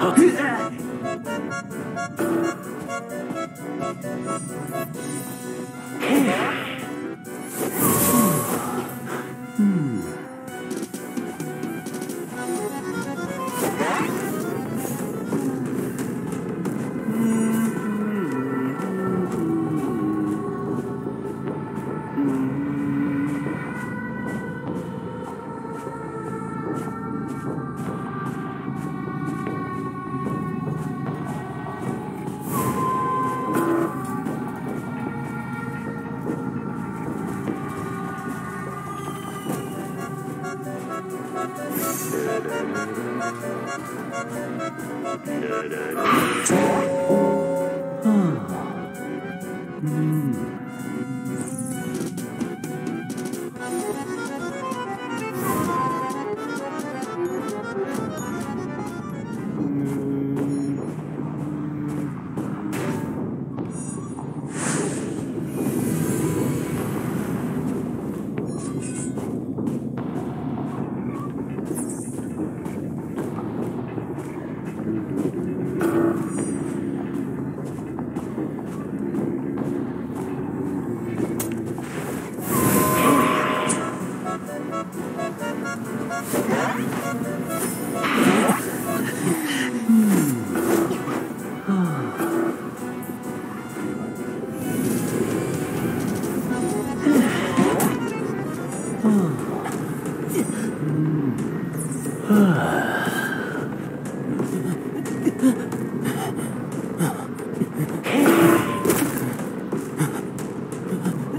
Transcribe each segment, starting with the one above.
Yeah. Hmm.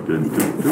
Hmm.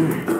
Mm-hmm.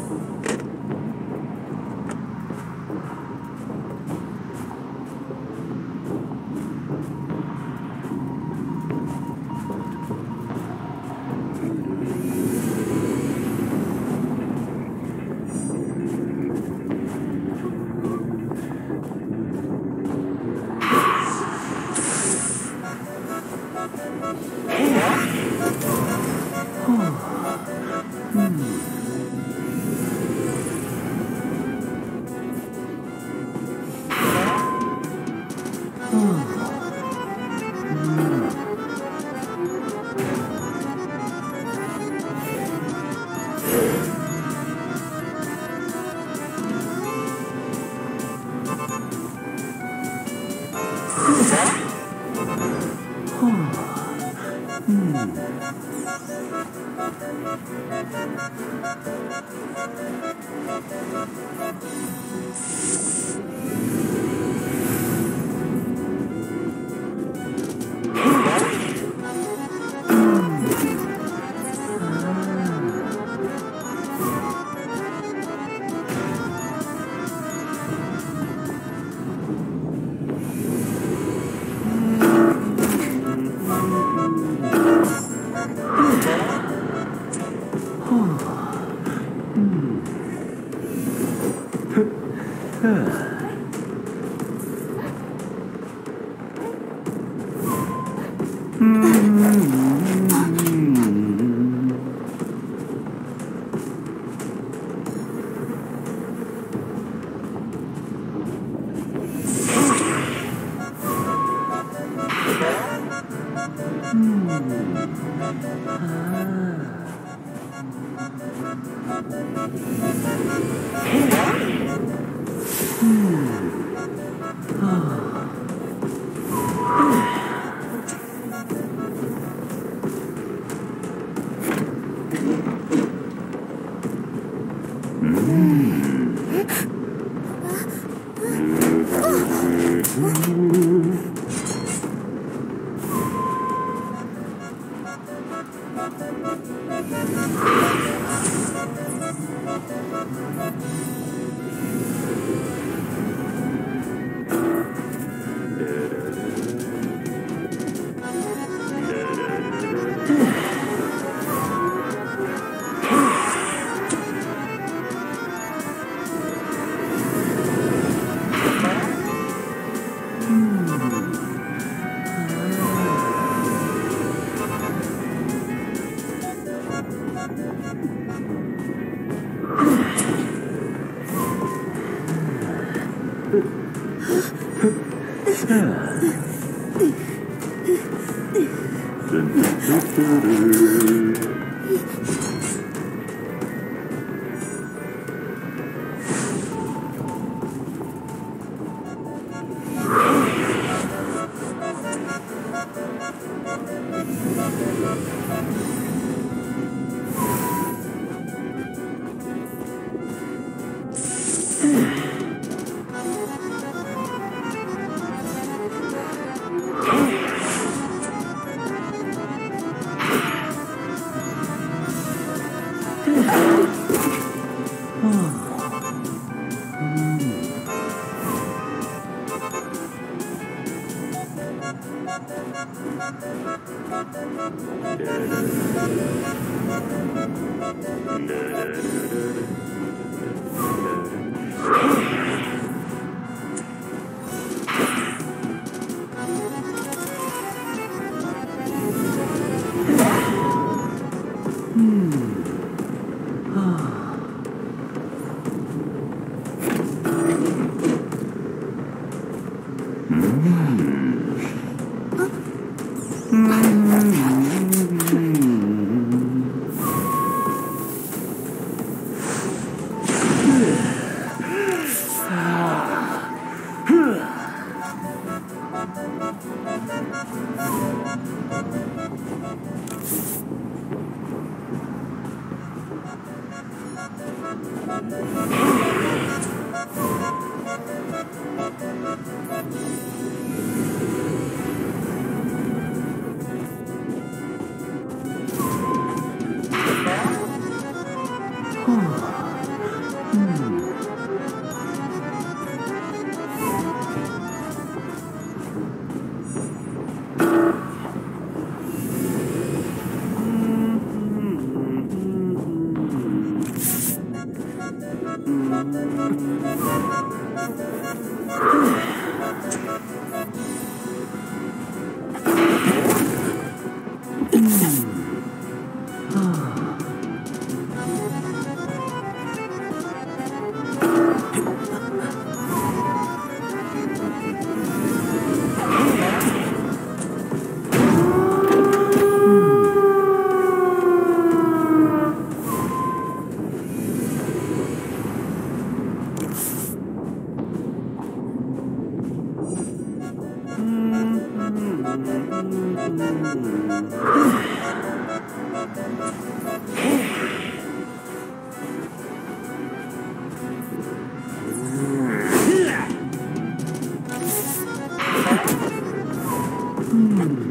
Thank you. 음. 음. 음. Dun, dun, dun, dun. da da da da da うん。